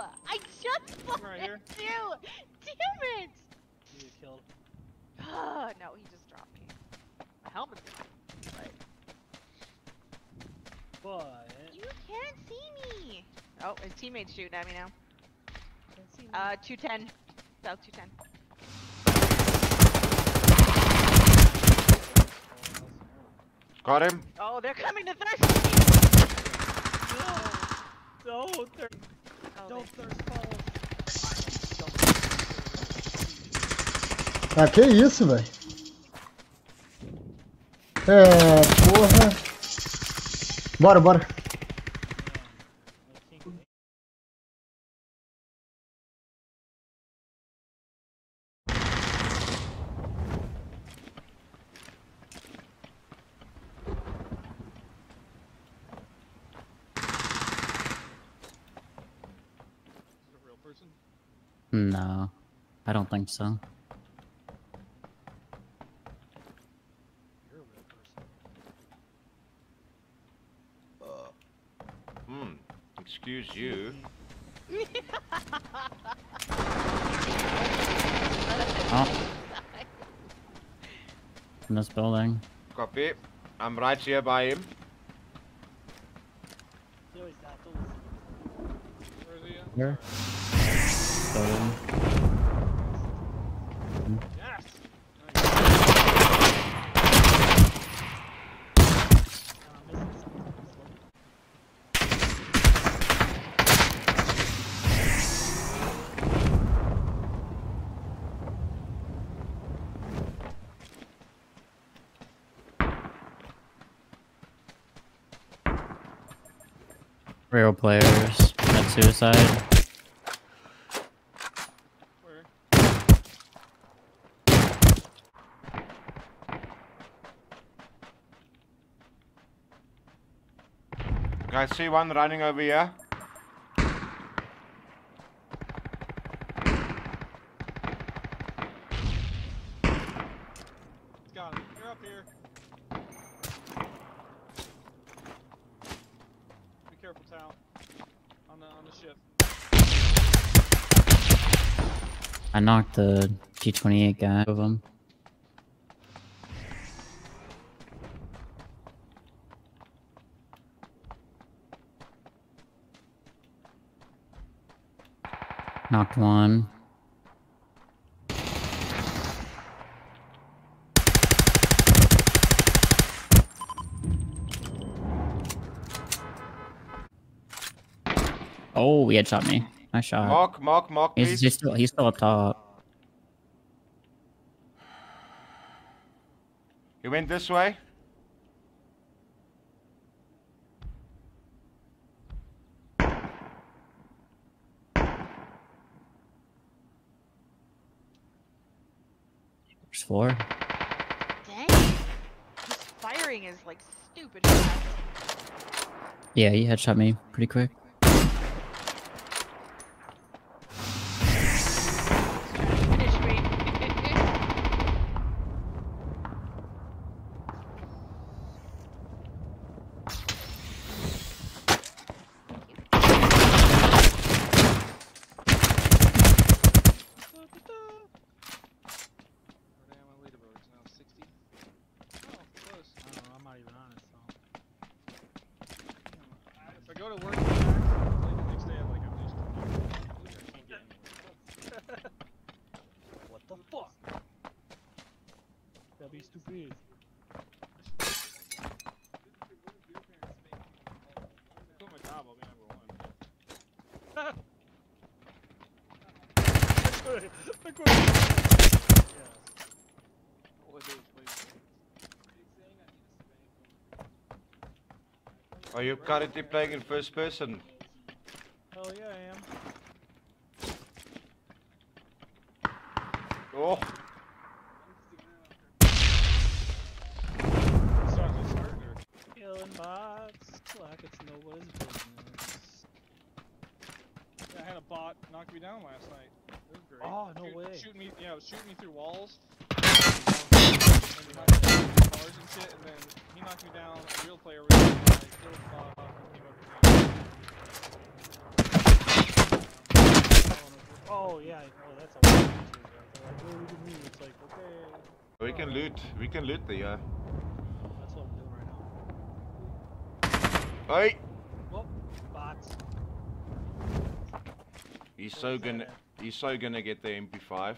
I just Come right here. you! Damn it! You get killed. Ah, no, he just dropped me. My helmet's right. But You can't see me! Oh, his teammate's shooting at me now. can't see me. Uh, 210. South 210. Got him. Oh, they're coming to thirst! no, no, thir Ah, que isso, velho? É, porra. Bora, bora. Think so. You're a real person. Hmm. Excuse you. Oh. In this building. Copy. I'm right here by him. He always that those. Where is he? Here. Building. Real players. At suicide. Where? I see one running over here. Got him. You're up here. Careful, Tal. On the on the ship. I knocked the T28 guy out of him. Knocked one. Oh, he headshot me. Nice shot. Mark, mark, mark, He's, please. he's still he's still up top. He went this way. There's four. Dang! His firing is like stupid fast. Yeah, he headshot me pretty quick. Finish me. Where am I leaderboard? It's now 60. Oh, close. I don't know. I'm not even on it, so. If I go to work, like the next day, I'm like, I'm just. I can't get anywhere. what the fuck? That'd be stupid. Quit my job, I'll be number one. I quit. Yeah. All I do is play Are you currently playing in first person? Hell yeah, I am. Oh, Start to start or killing bots like it's nobody's business. Yeah, I had a bot knock me down last night. It was great. Oh, no Shoot- way. Shooting me, yeah, it was shooting me through walls. and knocked me down through cars and shit, and then he knocked me down. A real player, real player, I killed the bot, and came up to me. Oh yeah. Oh, that's a lot of teams right there. Like, oh, look at me. It's like okay. We can loot. We can loot the uh. That's what I'm doing right now. Hey, Whoop. Bots. He's so gonna. He's so gonna get the MP5.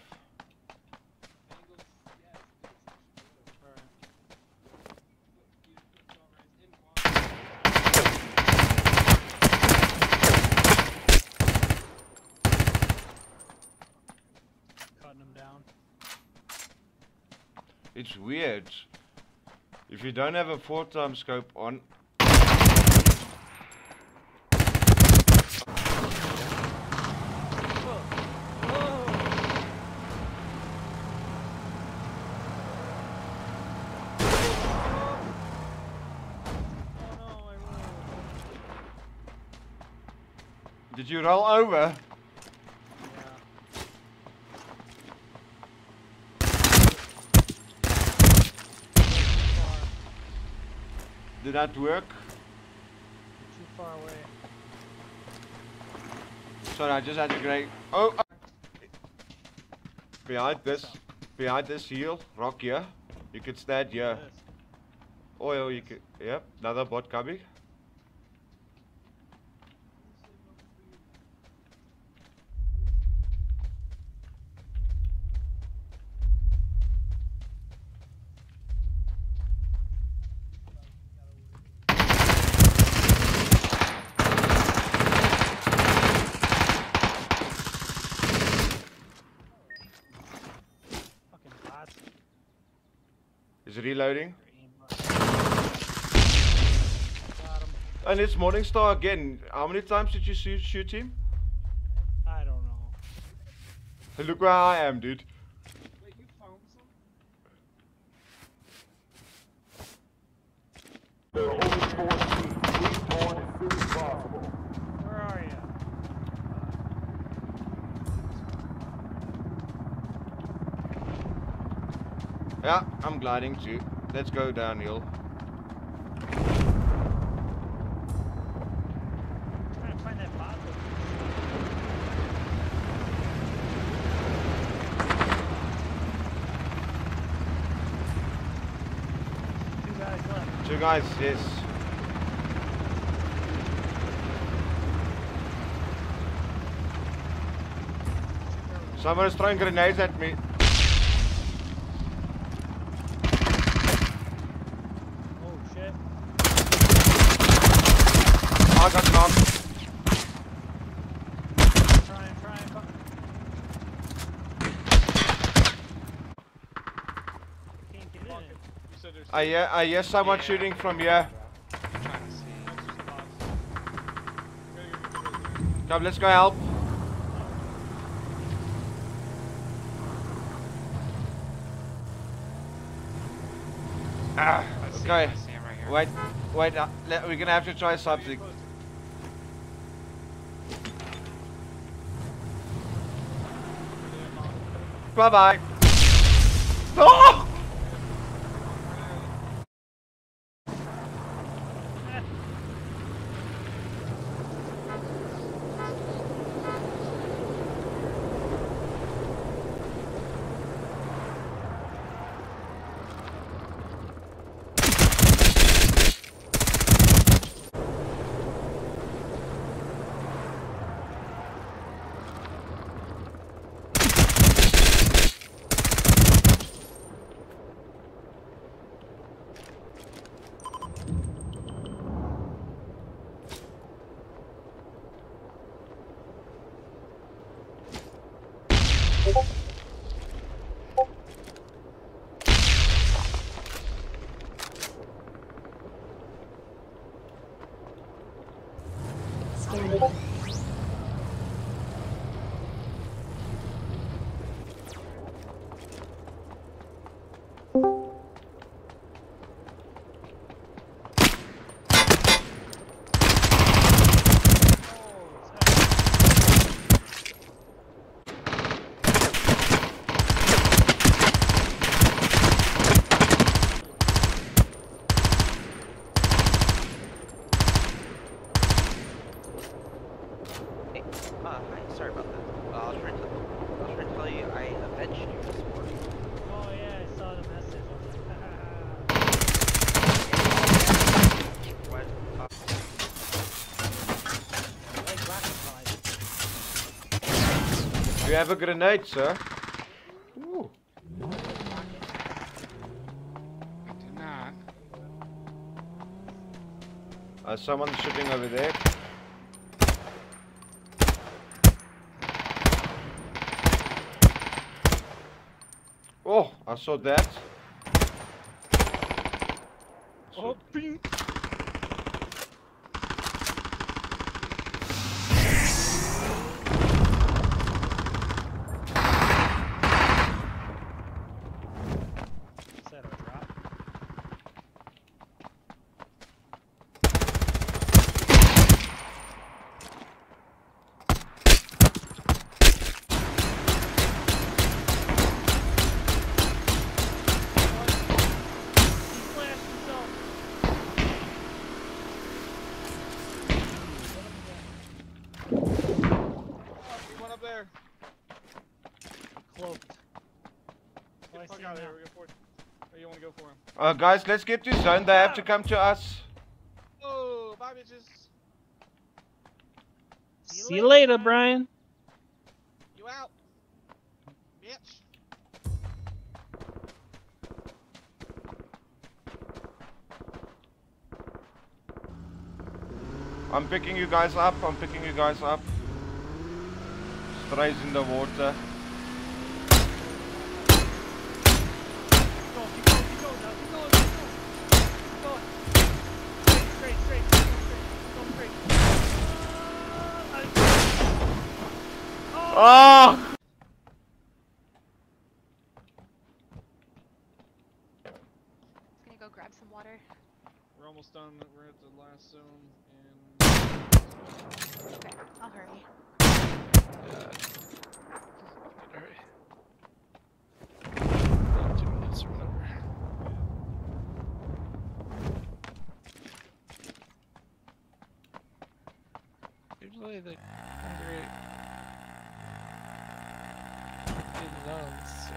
Cutting them down. It's weird. If you don't have a four time scope on, Whoa. Whoa. Oh no, I rolled. Did you roll over? Yeah. Did that work? Too far away. Sorry, I just had to grab. Oh! uh, Behind this, behind this hill, rock here. You could stand here. This. Oil, you could. Yep, another bot coming. Fucking bots. Is reloading. Your aim button. Got 'em. And it's Morningstar again. How many times did you shoot, shoot him? I don't know. Look where I am, dude. Where are you? Yeah, I'm gliding too. Let's go downhill. Two guys, yes. Someone is throwing grenades at me. Oh shit. I got knocked. Trying, trying. fuck- Can't get in. You said there's I hear, I hear someone shooting from here. Come, let's go help. Ah, okay. Wait, wait, uh, we're gonna have to try something. Bye bye. Oh! Have a grenade, sir? Ooh. I do not. Uh, someone sitting over there. Oh, I saw that. Oh, bing. Is that a drop? He flashed himself. Oh, he went up there. Cloaked. Oh, Get the fuck out of here. We go for it. Or you want to go for him? Uh, guys, let's get this zone. They have to come to us. Oh, bye bitches. See you later, Brian. You out. Bitch. I'm picking you guys up. I'm picking you guys up. Strays in the water. Oh! Just gonna go grab some water. We're almost done. We're at the last zone. Okay, I'll hurry. Two minutes or whatever. Usually they congregate in zones. So.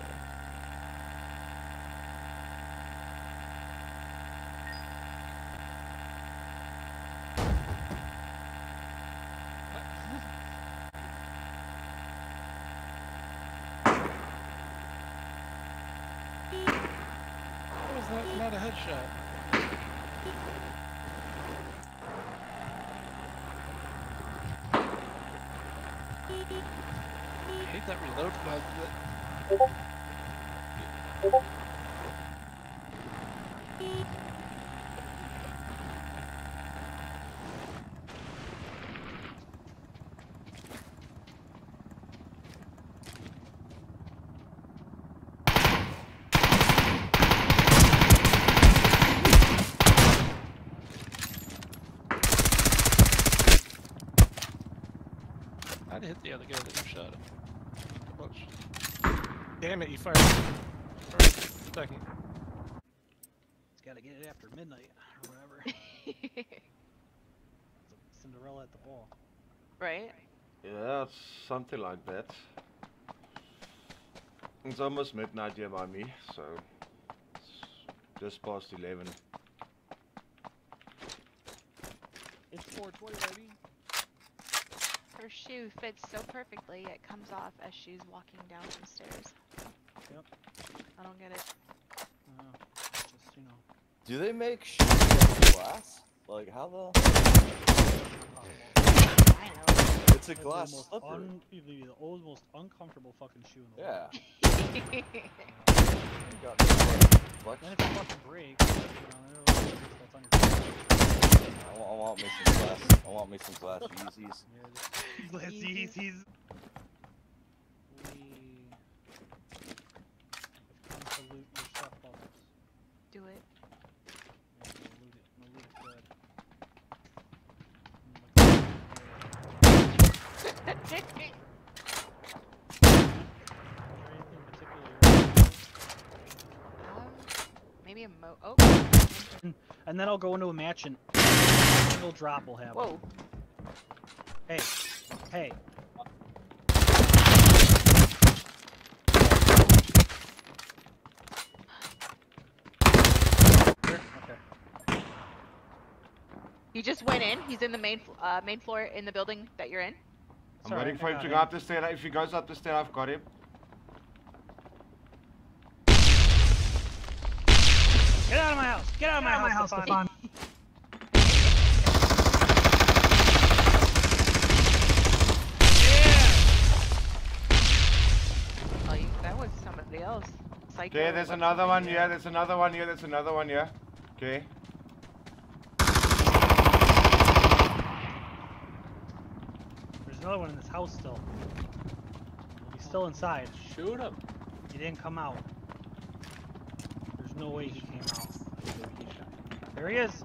How is that not a headshot? I hate that reload button. The guy that you shot him. A. Damn it, you fired. First, second. It's gotta get it after midnight or whatever. Cinderella at the ball. right? Yeah, it's something like that. It's almost midnight here by me, so it's just past 11. It's 420, baby. Her shoe fits so perfectly it comes off as she's walking down some stairs. Yep. I don't get it. Uh, just, you know. Do they make shoes out of glass? Like how the? I know. It's a That's glass the most slipper. un- the the old, most uncomfortable fucking shoe in the Yeah. world. You got no, flex- Then if you fucking break, you know, that's on your foot. I want, I want me some glass. I want me some glass Yeezys. Yeah, just- Let's see, he's, he's. We have come to loot your stuff bubbles. Do it. Yeah, we'll loot it. We'll loot it good. Like- Is there anything particular? Um, maybe a mo. Oh. And then I'll go into a match and single drop will happen. Whoa. Hey, hey. Okay. He just went in. He's in the main uh, main floor in the building that you're in. I'm Sorry, waiting for him got to him. go up the stair. If he goes up the stair, I've got him. Get out of my house! Get out of my house, Stefan! Oh, you, that was somebody else. Psycho. Okay, there's another one name? here. There's another one here. There's another one here. Okay. There's another one in this house still. He's still inside. Shoot him. He didn't come out. There's no way he came out. There he is.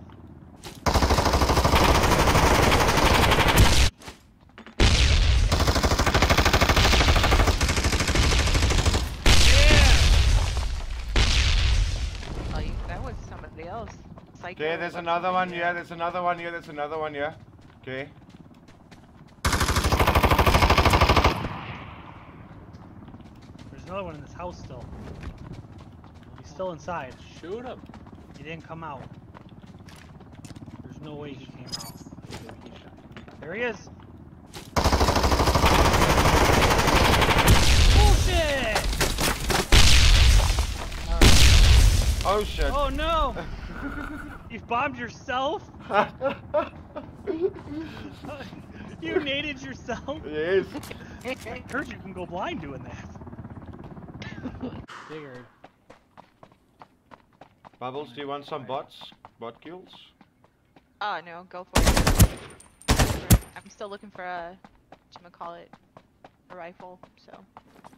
Oh, you, that was somebody else. Psycho. Okay, there's what's another one name? here. There's another one here. There's another one here. Okay. There's another one in this house still. He's still inside. Shoot him. He didn't come out. There's no way he came out. There he is. Bullshit! Oh shit. Oh no! you bombed yourself? you naded yourself? yes. I heard you can go blind doing that. Figured. Bubbles, do you want some bots? Bot kills? Oh no, go for it. I'm still looking for a, call it, a rifle. So.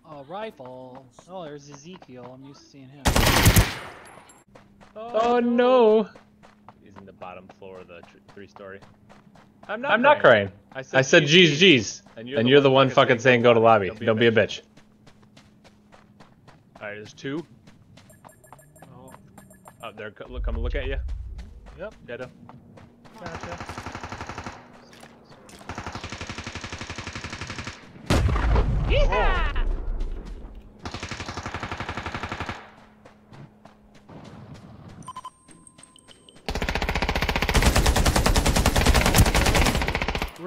Oh, rifles. Oh, there's Ezekiel. I'm used to seeing him. Oh, oh no! He's in the bottom floor of the three-story. I'm not. I'm not crying. I I said G's G's. And And you're the one fucking saying go to lobby. Don't be a bitch. All right, there's two. Oh, Up there, look, come look at you. Yep. Ditto. gotcha.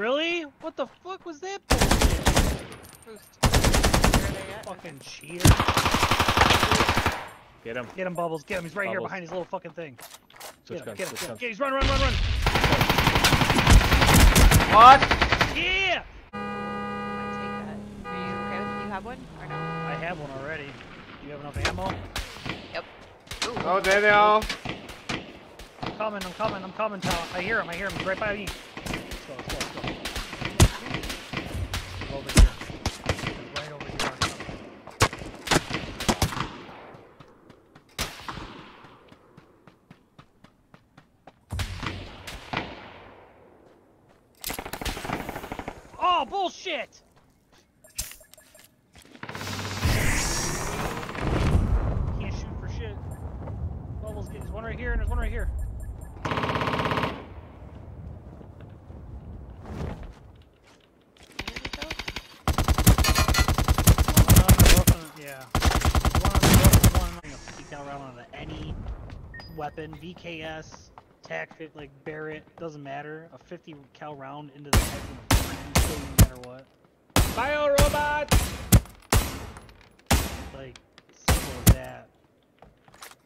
Really? What the fuck was that bullshit? Boost. Where are they at? Fucking cheater. Get him. Get him, Bubbles. Get him. He's right here behind his little fucking thing. Switch Get him. guns. Get him. Get him. guns. Get he's run, run, run, run. What? Yeah! Might. Are you okay with it? You have one or no? I have one already. Do you have enough ammo? Yep. Oh, there they are. I'm coming, I'm coming, I'm coming, Tom. I hear him, I hear him. He's right by me. Let's go, let's go, let's go. Over here. He's right over here. Oh, bullshit! Can't shoot for shit. Bubbles, there's one right here and there's one right here. Where did it go? One on the roof and- yeah. One on the roof and one on the 50 cal round on any weapon, VKS, TAC, like Barrett, doesn't matter. A 50 cal round into the head will kill you no matter what. Bio robot. Like, simple as that.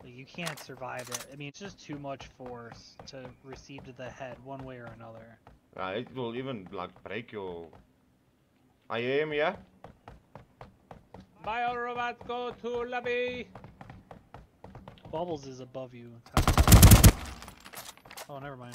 Like, you can't survive it. I mean, it's just too much force to receive to the head one way or another. Uh, it will even like break your. I hear him, yeah? Bio robot, go to lobby. Bubbles is above you. Oh, never mind.